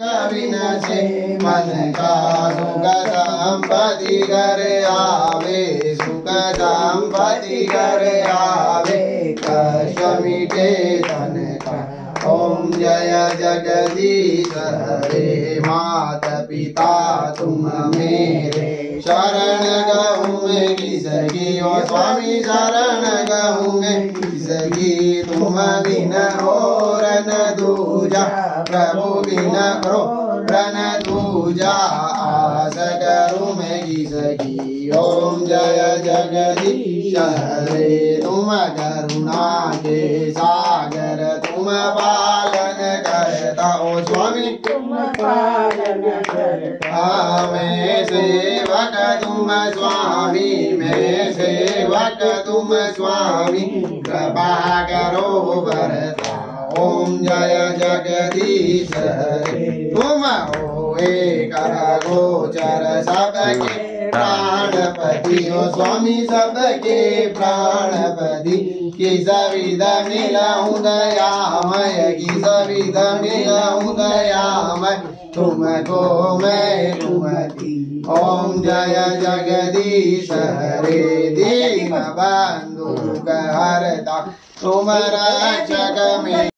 विनसे मन का संपत्ति कर आवे संपत्ति कर आवे कष्ट का ओम जय जगदीश हरे मात पिता तुम मेरे, शरण गहूँ मैं किसकी ओ स्वामी शरण गहूँ मैं किसकी तुम बिन न प्रभु बिन करो रन दूजा आस करो मैं किसकी ओम जय जगदीश हरे तुम करुणा के सागर तुम पालन करता ओ स्वामी। तुम पालन करता मैं सेवक तुम स्वामी मैं सेवक तुम स्वामी। कृपा करो भरता ओम जय जगदीश तुम हो एक गोचर सबके प्राणपति हो स्वामी सबके प्राणपति। किस विध मिलऊँ दयामय किस विध मिलऊँ दयामय तुमको मैं तुमती ओम जय जगदीश हरे। दीन बंधु हरता तुम रक्षक में